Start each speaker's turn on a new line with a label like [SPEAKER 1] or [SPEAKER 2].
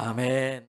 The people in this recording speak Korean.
[SPEAKER 1] 아멘.